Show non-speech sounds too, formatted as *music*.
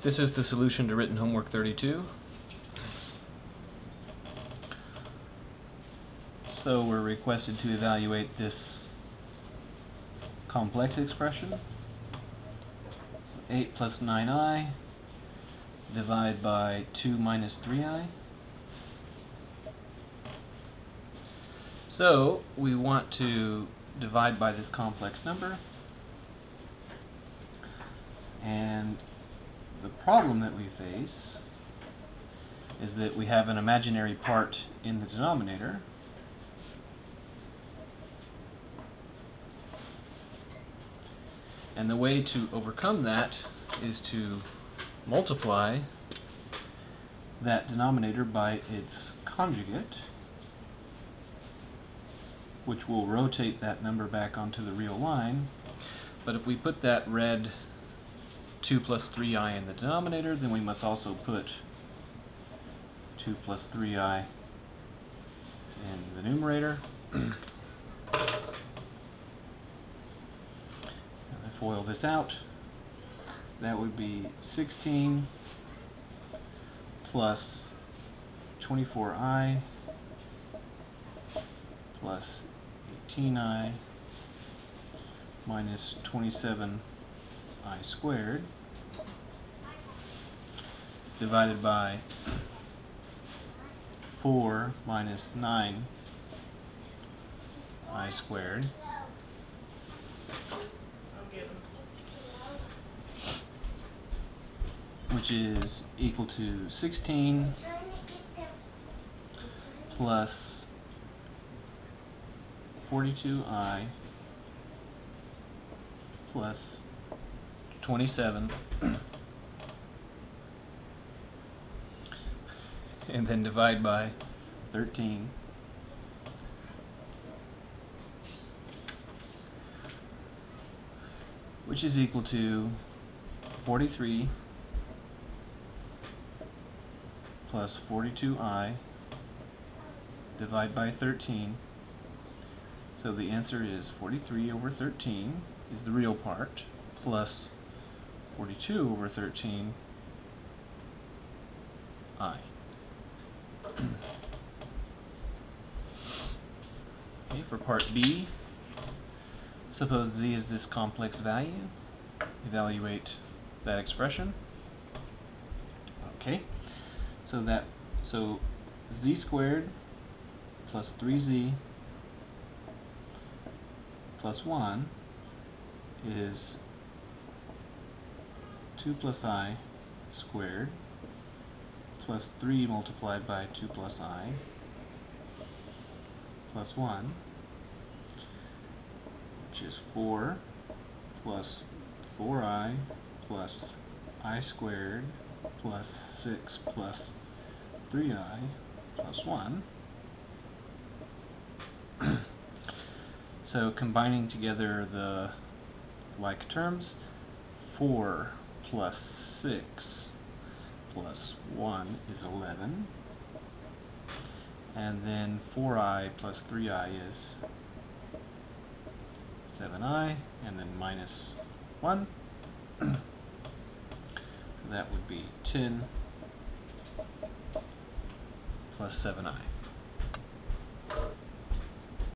This is the solution to written homework 32. So we're requested to evaluate this complex expression. 8 plus 9i divide by 2 minus 3i. So we want to divide by this complex number. And the problem that we face is that we have an imaginary part in the denominator. And the way to overcome that is to multiply that denominator by its conjugate, which will rotate that number back onto the real line. But if we put that red 2 plus 3i in the denominator, then we must also put 2 plus 3i in the numerator. and I FOIL this out. That would be 16 plus 24i plus 18i minus 27 i squared divided by 4 minus 9 i squared. Which is equal to 16 plus 42i plus 27 and then divide by 13 which is equal to 43 plus 42i divide by 13 so the answer is 43 over 13 is the real part plus 42 over 13 i. *clears throat* okay, for part B, suppose z is this complex value. Evaluate that expression. Okay, so that so z squared plus 3z plus 1 is 2 plus i squared plus 3 multiplied by 2 plus i plus 1 which is 4 plus 4i plus i squared plus 6 plus 3i plus 1 *clears throat* so combining together the like terms 4 plus 6 plus 1 is 11. And then 4i plus 3i is 7i, and then minus 1. that would be 10 plus 7i.